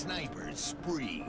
sniper's spree.